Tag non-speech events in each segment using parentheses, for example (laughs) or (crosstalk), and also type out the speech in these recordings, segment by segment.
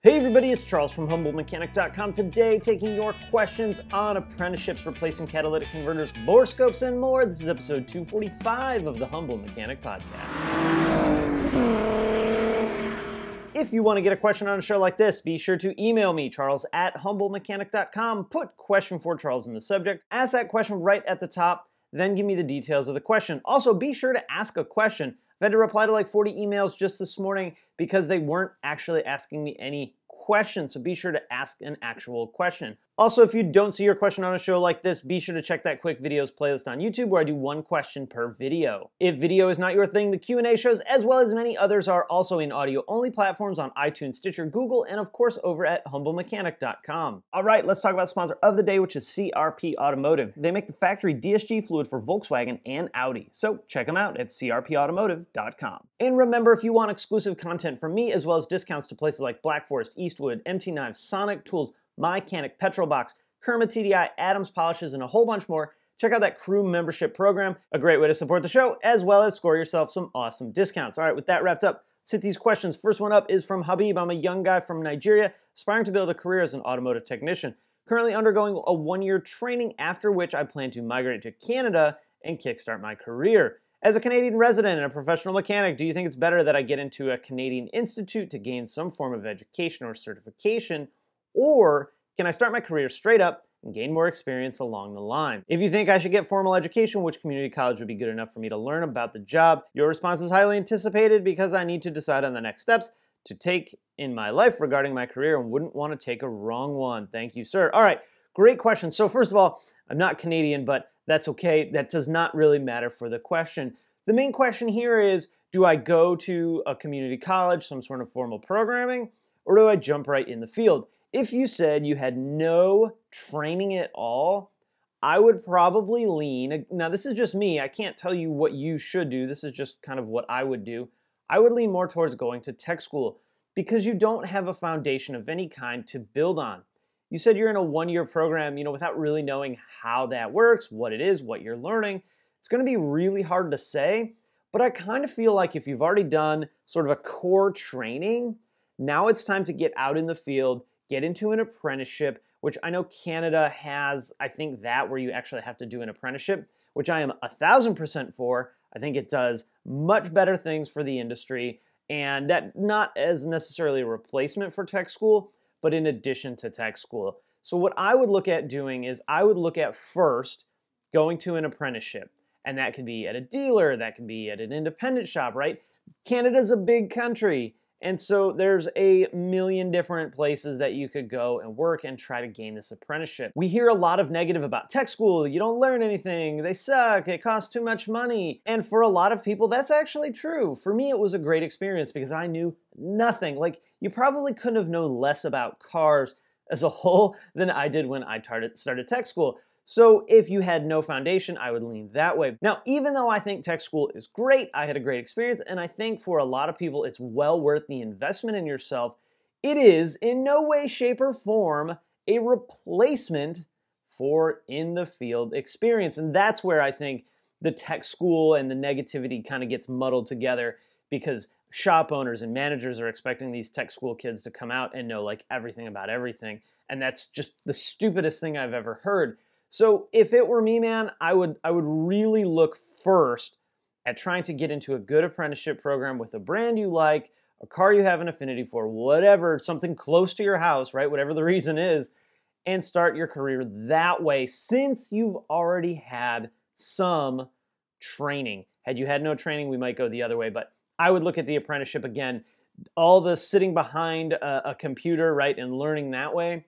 Hey everybody, it's Charles from HumbleMechanic.com. Today, taking your questions on apprenticeships, replacing catalytic converters, borescopes, and more. This is episode 245 of the Humble Mechanic Podcast. If you want to get a question on a show like this, be sure to email me, charles at humblemechanic.com. Put question for Charles in the subject, ask that question right at the top, then give me the details of the question. Also, be sure to ask a question. I've had to reply to like 40 emails just this morning because they weren't actually asking me any questions. So be sure to ask an actual question. Also, if you don't see your question on a show like this, be sure to check that quick videos playlist on YouTube where I do one question per video. If video is not your thing, the Q&A shows as well as many others are also in audio-only platforms on iTunes, Stitcher, Google, and of course over at humblemechanic.com. All right, let's talk about the sponsor of the day, which is CRP Automotive. They make the factory DSG fluid for Volkswagen and Audi. So check them out at crpautomotive.com. And remember, if you want exclusive content from me as well as discounts to places like Black Forest, Eastwood, MT Knives, Sonic Tools, My mechanic, Petrolbox, Kerma TDI, Adams Polishes, and a whole bunch more, check out that crew membership program. A great way to support the show, as well as score yourself some awesome discounts. All right, with that wrapped up, let's hit these questions. First one up is from Habib. I'm a young guy from Nigeria, aspiring to build a career as an automotive technician. Currently undergoing a one year training, after which I plan to migrate to Canada and kickstart my career. As a Canadian resident and a professional mechanic, do you think it's better that I get into a Canadian institute to gain some form of education or certification? Or can I start my career straight up and gain more experience along the line? If you think I should get formal education, which community college would be good enough for me to learn about the job? Your response is highly anticipated because I need to decide on the next steps to take in my life regarding my career and wouldn't want to take a wrong one. Thank you, sir. All right, great question. So, first of all, I'm not Canadian, but that's okay. That does not really matter for the question. The main question here is do I go to a community college, some sort of formal programming, or do I jump right in the field? If you said you had no training at all, I would probably lean. Now, this is just me. I can't tell you what you should do. This is just kind of what I would do. I would lean more towards going to tech school because you don't have a foundation of any kind to build on. You said you're in a one year program, you know, without really knowing how that works, what it is, what you're learning. It's going to be really hard to say, but I kind of feel like if you've already done sort of a core training, now it's time to get out in the field get into an apprenticeship, which I know Canada has, I think that where you actually have to do an apprenticeship, which I am a thousand percent for. I think it does much better things for the industry, and that not as necessarily a replacement for tech school, but in addition to tech school. So, what I would look at doing is I would look at first going to an apprenticeship, and that could be at a dealer, that could be at an independent shop, right? Canada's a big country. And so there's a million different places that you could go and work and try to gain this apprenticeship. We hear a lot of negative about tech school. You don't learn anything. They suck. It costs too much money. And for a lot of people, that's actually true. For me, it was a great experience because I knew nothing. Like, you probably couldn't have known less about cars as a whole than I did when I started tech school. So if you had no foundation, I would lean that way. Now, even though I think tech school is great, I had a great experience, and I think for a lot of people it's well worth the investment in yourself, it is in no way, shape, or form a replacement for in the field experience. And that's where I think the tech school and the negativity kind of gets muddled together because shop owners and managers are expecting these tech school kids to come out and know like everything about everything. And that's just the stupidest thing I've ever heard. So if it were me, man, I would I would really look first at trying to get into a good apprenticeship program with a brand you like, a car you have an affinity for, whatever, something close to your house, right? Whatever the reason is, and start your career that way since you've already had some training. Had you had no training, we might go the other way, but I would look at the apprenticeship again. All the sitting behind a, a computer, right, and learning that way,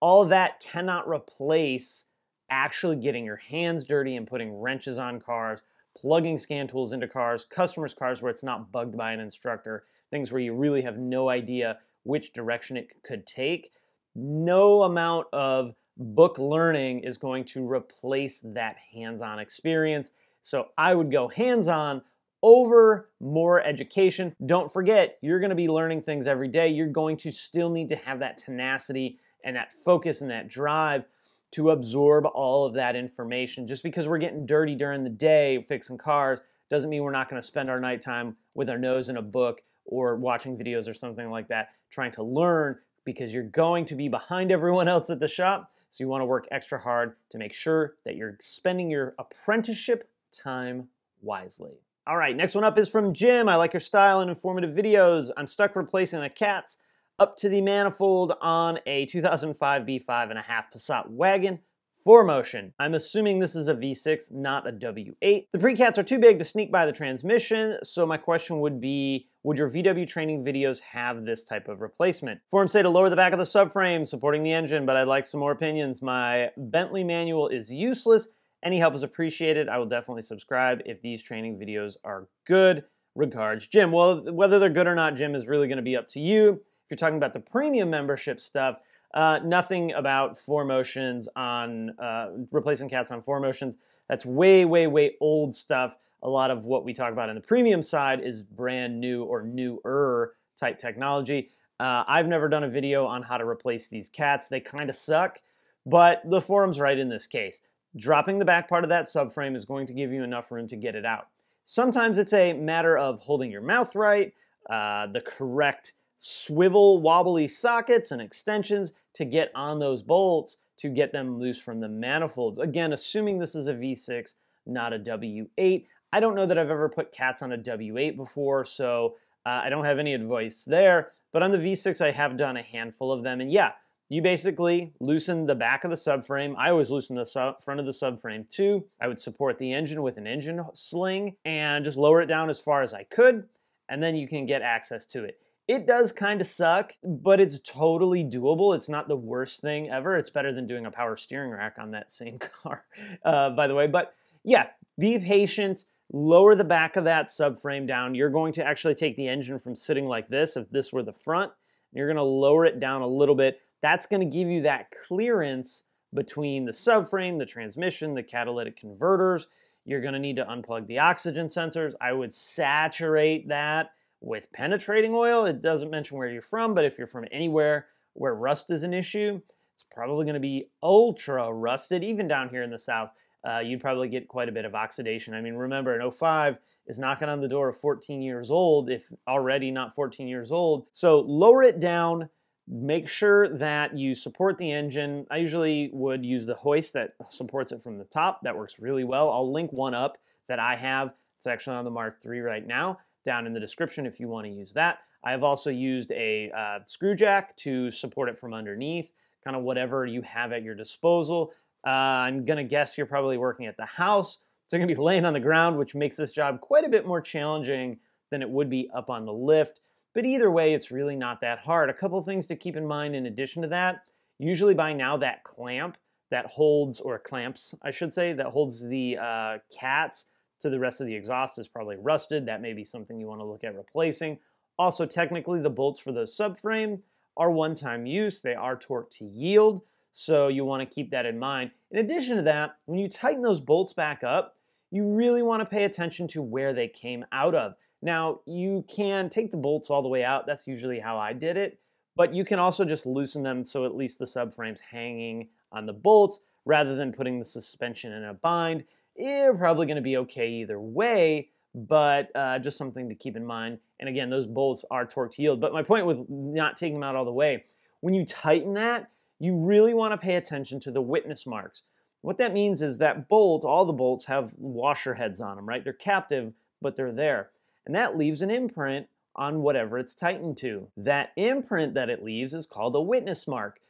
all that cannot replace actually getting your hands dirty and putting wrenches on cars, plugging scan tools into cars, customers' cars where it's not bugged by an instructor, things where you really have no idea which direction it could take. No amount of book learning is going to replace that hands on experience. So I would go hands on over more education. Don't forget, you're going to be learning things every day. You're going to still need to have that tenacity and that focus and that drive to absorb all of that information. Just because we're getting dirty during the day fixing cars doesn't mean we're not going to spend our nighttime with our nose in a book or watching videos or something like that, trying to learn, because you're going to be behind everyone else at the shop. So you want to work extra hard to make sure that you're spending your apprenticeship time wisely. All right, next one up is from Jim. I like your style and informative videos. I'm stuck replacing the cats up to the manifold on a 2005 B5 and a half Passat wagon. 4Motion. I'm assuming this is a V6, not a W8. The precats are too big to sneak by the transmission, so my question would be, would your VW training videos have this type of replacement? Forums say to lower the back of the subframe, supporting the engine, but I'd like some more opinions. My Bentley manual is useless. Any help is appreciated. I will definitely subscribe if these training videos are good. Regards, Jim. Well, whether they're good or not, Jim, is really going to be up to you. You're talking about the premium membership stuff, uh, nothing about 4Motions on uh, replacing cats on 4Motions. That's way, way, way old stuff. A lot of what we talk about in the premium side is brand new or newer type technology. Uh, I've never done a video on how to replace these cats. They kind of suck, but the forum's right in this case. Dropping the back part of that subframe is going to give you enough room to get it out. Sometimes it's a matter of holding your mouth right, uh, the correct swivel wobbly sockets and extensions to get on those bolts to get them loose from the manifolds. Again, assuming this is a V6, not a W8. I don't know that I've ever put cats on a W8 before, so uh, I don't have any advice there. But on the V6, I have done a handful of them. And yeah, you basically loosen the back of the subframe. I always loosen the front of the subframe too. I would support the engine with an engine sling and just lower it down as far as I could. And then you can get access to it. It does kind of suck, but it's totally doable. It's not the worst thing ever. It's better than doing a power steering rack on that same (laughs) car, uh, by the way. But yeah, be patient. Lower the back of that subframe down. You're going to actually take the engine from sitting like this, if this were the front, you're going to lower it down a little bit. That's going to give you that clearance between the subframe, the transmission, the catalytic converters. You're going to need to unplug the oxygen sensors. I would saturate that with penetrating oil. It doesn't mention where you're from, but if you're from anywhere where rust is an issue, it's probably going to be ultra rusted. Even down here in the south, uh, you'd probably get quite a bit of oxidation. I mean, remember, an 05 is knocking on the door of 14 years old, if already not 14 years old. So lower it down. Make sure that you support the engine. I usually would use the hoist that supports it from the top. That works really well. I'll link one up that I have. It's actually on the Mark III right now down in the description if you want to use that. I have also used a uh, screw jack to support it from underneath, kind of whatever you have at your disposal. Uh, I'm going to guess you're probably working at the house, so you're going to be (laughs) laying on the ground, which makes this job quite a bit more challenging than it would be up on the lift. But either way, it's really not that hard. A couple things to keep in mind in addition to that, usually by now that clamp that holds, or clamps, I should say, that holds the uh, cats to the rest of the exhaust is probably rusted. That may be something you want to look at replacing. Also, technically, the bolts for the subframe are one-time use. They are torque to yield, so you want to keep that in mind. In addition to that, when you tighten those bolts back up, you really want to pay attention to where they came out of. Now, you can take the bolts all the way out. That's usually how I did it. But you can also just loosen them so at least the subframe's hanging on the bolts rather than putting the suspension in a bind you're probably going to be okay either way, but uh, just something to keep in mind. And again, those bolts are torque to yield. But my point with not taking them out all the way, when you tighten that, you really want to pay attention to the witness marks. What that means is that bolt, all the bolts have washer heads on them, right? They're captive, but they're there. And that leaves an imprint on whatever it's tightened to. That imprint that it leaves is called a witness mark.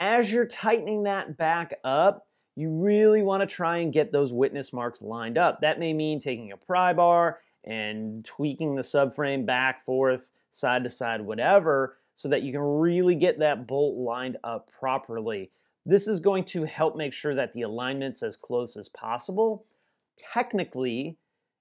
As you're tightening that back up, you really want to try and get those witness marks lined up. That may mean taking a pry bar and tweaking the subframe back, forth, side to side, whatever, so that you can really get that bolt lined up properly. This is going to help make sure that the alignment's as close as possible. Technically,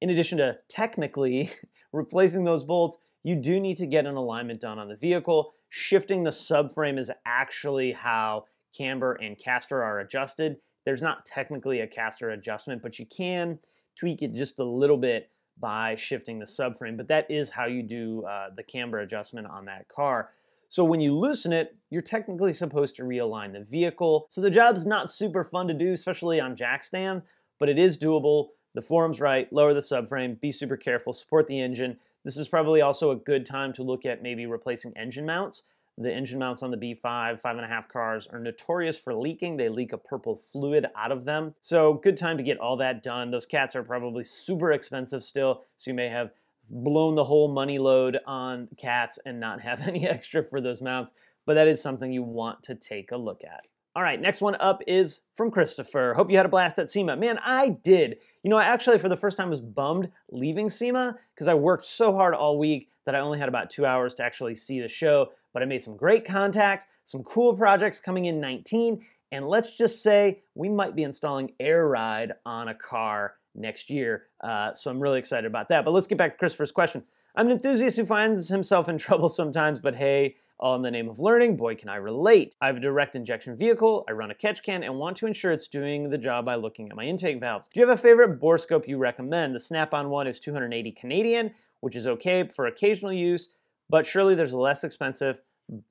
in addition to technically (laughs) replacing those bolts, you do need to get an alignment done on the vehicle. Shifting the subframe is actually how camber and caster are adjusted. There's not technically a caster adjustment, but you can tweak it just a little bit by shifting the subframe. But that is how you do uh, the camber adjustment on that car. So when you loosen it, you're technically supposed to realign the vehicle. So the job's not super fun to do, especially on jack stand, but it is doable. The forum's right, lower the subframe, be super careful, support the engine. This is probably also a good time to look at maybe replacing engine mounts. The engine mounts on the B5, five and a half cars are notorious for leaking. They leak a purple fluid out of them. So good time to get all that done. Those cats are probably super expensive still, so you may have blown the whole money load on cats and not (laughs) have any extra for those mounts, but that is something you want to take a look at. All right, next one up is from Christopher. Hope you had a blast at SEMA. Man, I did. You know, I actually, for the first time, was bummed leaving SEMA because I worked so hard all week that I only had about two hours to actually see the show. But I made some great contacts, some cool projects coming in 19, and let's just say we might be installing Air Ride on a car next year. Uh, so I'm really excited about that. But let's get back to Christopher's question. I'm an enthusiast who finds himself in (laughs) trouble sometimes, but hey, all in the name of learning, boy, can I relate. I have a direct injection vehicle, I run a catch can, and want to ensure it's doing the job by looking at my intake valves. Do you have a favorite borescope you recommend? The Snap-on one is 280 Canadian, which is okay for occasional use, but surely there's a less expensive,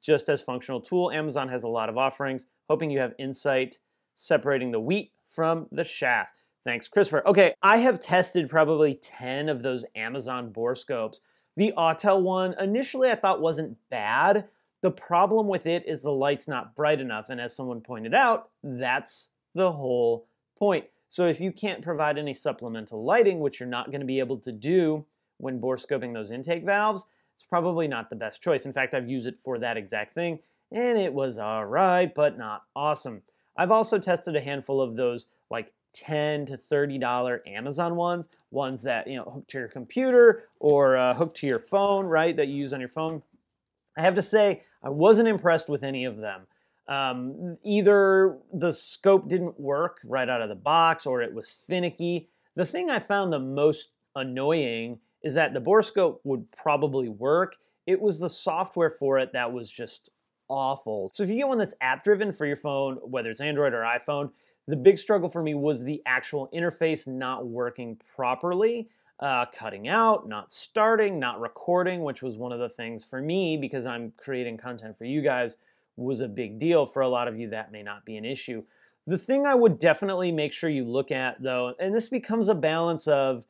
just as functional tool. Amazon has a lot of offerings. Hoping you have insight separating the wheat from the chaff. Thanks, Christopher. Okay, I have tested probably 10 of those Amazon borescopes. The Autel one, initially I thought wasn't bad, the problem with it is the light's not bright enough, and as someone pointed out, that's the whole point. So if you can't provide any supplemental lighting, which you're not going to be able to do when borescoping those intake valves, it's probably not the best choice. In fact, I've used it for that exact thing, and it was all right, but not awesome. I've also tested a handful of those like 10 to 30 dollar Amazon ones, ones that you know hook to your computer or uh, hook to your phone, right? That you use on your phone. I have to say, I wasn't impressed with any of them. Um, either the scope didn't work right out of the box or it was finicky. The thing I found the most annoying is that the borescope would probably work. It was the software for it that was just awful. So if you get one that's app driven for your phone, whether it's Android or iPhone, the big struggle for me was the actual interface not working properly uh, cutting out, not starting, not recording, which was one of the things for me because I'm creating content for you guys was a big deal. For a lot of you, that may not be an issue. The thing I would definitely make sure you look at, though, and this becomes a balance of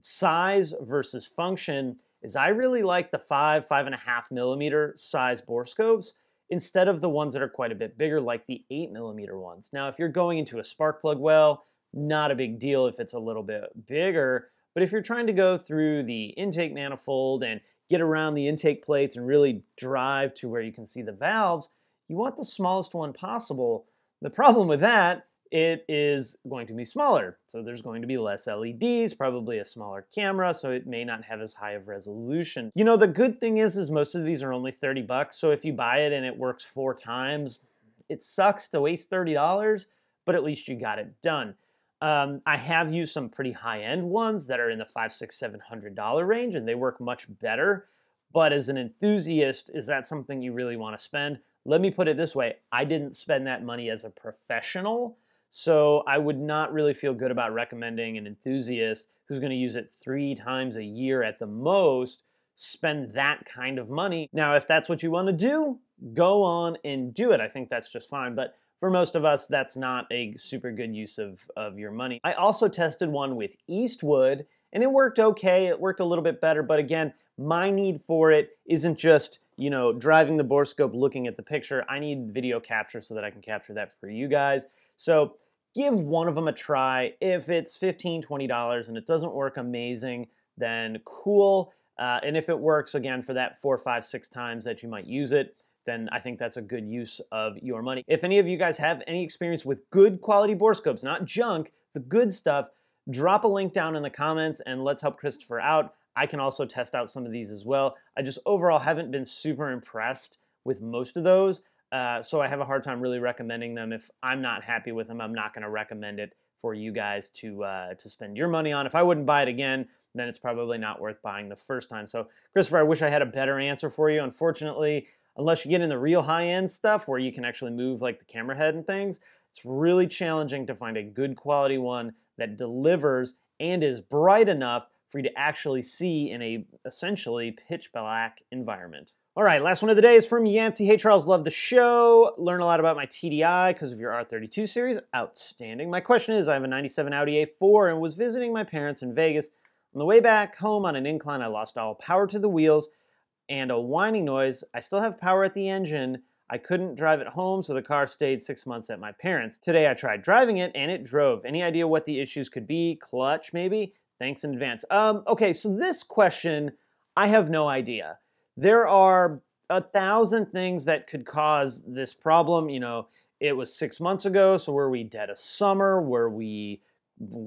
size versus function, is I really like the five, five and a half millimeter size borescopes instead of the ones that are quite a bit bigger, like the eight millimeter ones. Now, if you're going into a spark plug well, not a big deal if it's a little bit bigger. But if you're trying to go through the intake manifold and get around the intake plates and really drive to where you can see the valves, you want the smallest one possible. The problem with that, it is going to be smaller. So there's going to be less LEDs, probably a smaller camera, so it may not have as high of resolution. You know, the good thing is, is most of these are only 30 bucks. So if you buy it and it works four times, it sucks to waste $30, but at least you got it done. Um, I have used some pretty high-end ones that are in the five, six, seven hundred dollar range, and they work much better. But as an enthusiast, is that something you really want to spend? Let me put it this way: I didn't spend that money as a professional, so I would not really feel good about recommending an enthusiast who's going to use it three times a year at the most spend that kind of money. Now, if that's what you want to do, go on and do it. I think that's just fine. But for most of us, that's not a super good use of, of your money. I also tested one with Eastwood, and it worked okay. It worked a little bit better, but again, my need for it isn't just you know driving the borescope looking at the picture. I need video capture so that I can capture that for you guys. So give one of them a try. If it's $15, $20 and it doesn't work amazing, then cool. Uh, and if it works again for that four, five, six times that you might use it, then I think that's a good use of your money. If any of you guys have any experience with good quality borescopes, not junk, the good stuff, drop a link down in the comments and let's help Christopher out. I can also test out some of these as well. I just overall haven't been super impressed with most of those, uh, so I have a hard time really recommending them. If I'm not happy with them, I'm not going to recommend it for you guys to uh, to spend your money on. If I wouldn't buy it again, then it's probably not worth buying the first time. So, Christopher, I wish I had a better answer for you. Unfortunately, unless you get in the real high end stuff where you can actually move like the camera head and things, it's really challenging to find a good quality one that delivers and is bright enough for you to actually see in a essentially pitch black environment. All right, last one of the day is from Yancey. Hey Charles, love the show. Learn a lot about my TDI because of your R32 series. Outstanding. My question is I have a 97 Audi A4 and was visiting my parents in Vegas. On the way back home on an incline, I lost all power to the wheels and a whining noise. I still have power at the engine. I couldn't drive it home, so the car stayed six months at my parents'. Today I tried driving it and it drove. Any idea what the issues could be? Clutch, maybe? Thanks in advance. Um, okay, so this question, I have no idea. There are a thousand things that could cause this problem. You know, it was six months ago, so were we dead of summer? Were we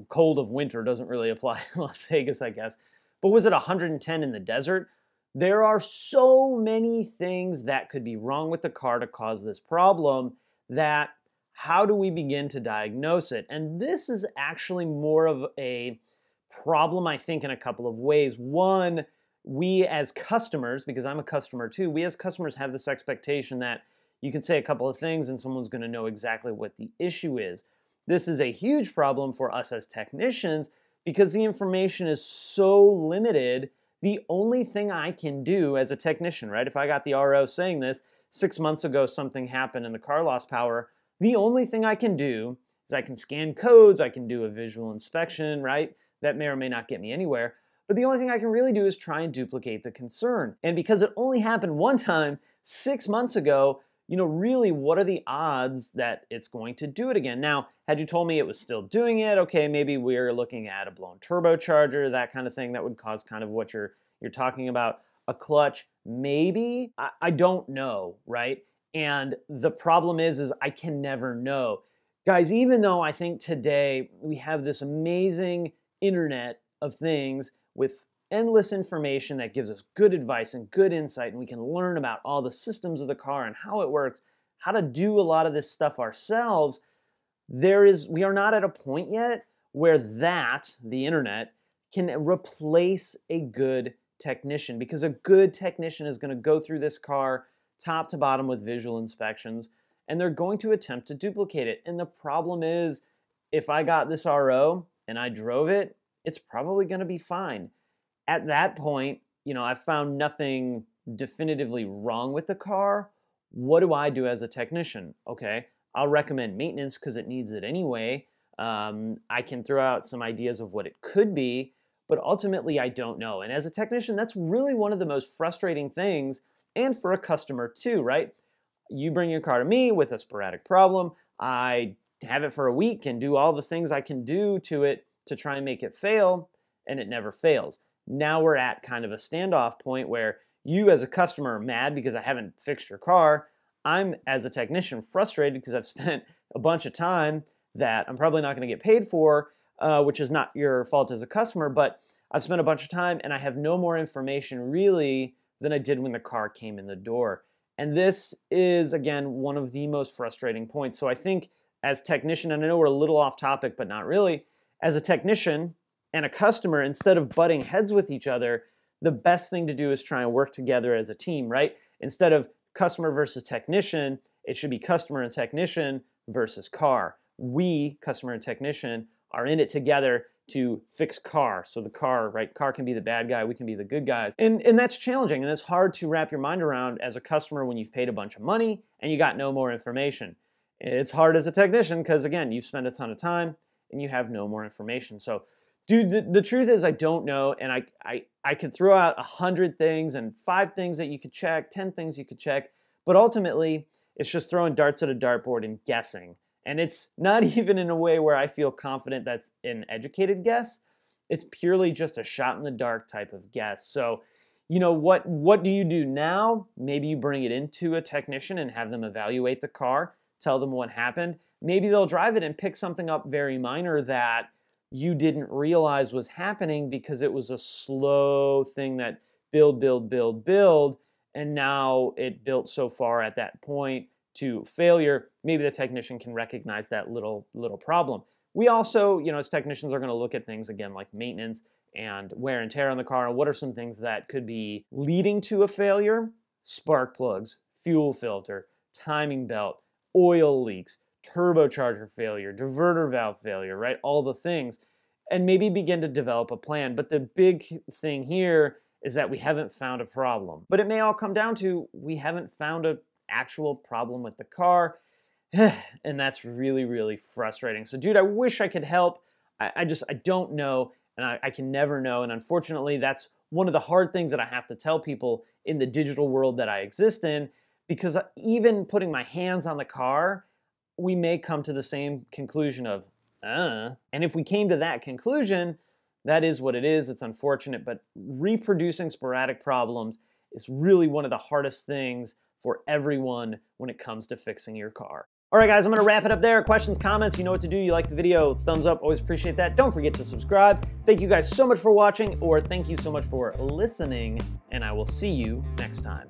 cold of winter? Doesn't really (laughs) apply in Las Vegas, I guess. But was it 110 in the desert? There are so many things that could be wrong with the car to cause this problem that how do we begin to diagnose it? And this is actually more of a problem, I think, in a couple of ways. One, we as customers, because I'm a customer too, we as customers have this expectation that you can say a couple of things and someone's going to know exactly what the issue is. This is a huge problem for us as technicians because the information is so limited the only thing I can do as a technician, right? If I got the RO saying this, six months ago something happened and the car lost power, the only thing I can do is I can scan codes, I can do a visual inspection, right? That may or may not get me anywhere. But the only thing I can really do is try and duplicate the concern. And because it only happened one time six months ago, you know, really, what are the odds that it's going to do it again? Now, had you told me it was still doing it, okay, maybe we're looking at a blown turbocharger, that kind of thing, that would cause kind of what you're you're talking about. A clutch, maybe. I, I don't know, right? And the problem is, is I can never know. Guys, even though I think today we have this amazing internet of things with endless information that gives us good advice and good insight, and we can learn about all the systems of the car and how it works, how to do a lot of this stuff ourselves. There is, we are not at a point yet where that, the internet, can replace a good technician because a good technician is going to go through this car top to bottom with visual inspections and they're going to attempt to duplicate it. And the problem is, if I got this RO and I drove it, it's probably going to be fine at that point, you know, I've found nothing definitively wrong with the car. What do I do as a technician? Okay, I'll recommend maintenance because it needs it anyway. Um, I can throw out some ideas of what it could be, but ultimately I don't know. And as a technician, that's really one of the most frustrating things, and for a customer too, right? You bring your car to me with a sporadic problem. I have it for a week and do all the things I can do to it to try and make it fail, and it never fails. Now we're at kind of a standoff point where you, as a customer, are mad because I haven't fixed your car. I'm, as a technician, frustrated because I've (laughs) spent a bunch of time that I'm probably not going to get paid for, uh, which is not your fault as a customer, but I've spent a bunch of time and I have no more information really than I did when the car came in the door. And this is, again, one of the most frustrating points. So I think as technician, and I know we're a little off topic, but not really, as a technician, and a customer, instead of butting heads with each other, the best thing to do is try and work together as a team, right? Instead of customer versus technician, it should be customer and technician versus car. We, customer and technician, are in it together to fix car. So the car, right? Car can be the bad guy, we can be the good guys. And and that's challenging and it's hard to wrap your mind around as a customer when you've paid a bunch of money and you got no more information. It's hard as a technician because again, you've spent a ton of time and you have no more information. So dude the, the truth is i don't know and i i, I could throw out a hundred things and five things that you could check ten things you could check but ultimately it's just throwing darts at a dartboard and guessing. And it's not (laughs) even in a way where i feel confident that's an educated guess. It's purely just a shot in the dark type of guess. So you know what what do you do now? Maybe you bring it into a technician and have them evaluate the car tell them what happened maybe they'll drive it and pick something up very minor that you didn't realize was happening because it was a slow thing that build, build, build, build. And now it built so far at that point to failure. Maybe the technician can recognize that little little problem. We also, you know, as technicians are going to look at things again like maintenance and wear and tear on the car. What are some things that could be leading to a failure? Spark plugs, fuel filter, timing belt, oil leaks, turbocharger failure, diverter valve failure, right? All the things. And maybe begin to develop a plan. But the big thing here is that we haven't found a problem. But it may all come down to we haven't found an actual problem with the car. (sighs) and that's really, really frustrating. So, dude, I wish I could help. I, I just, I don't know. And I, I can never know. And unfortunately, that's one of the hard things that I have to tell people in the digital world that I exist in because even putting my hands on the car, we may come to the same conclusion of, uh. And if we came to that conclusion, that is what it is. It's unfortunate, but reproducing sporadic problems is really one of the hardest things for everyone when it comes to fixing your car. All right, guys, I'm gonna wrap it up there. Questions, comments, you know what to do. You like the video, thumbs up, always appreciate that. Don't forget to subscribe. Thank you guys so much for watching, or thank you so much for listening, and I will see you next time.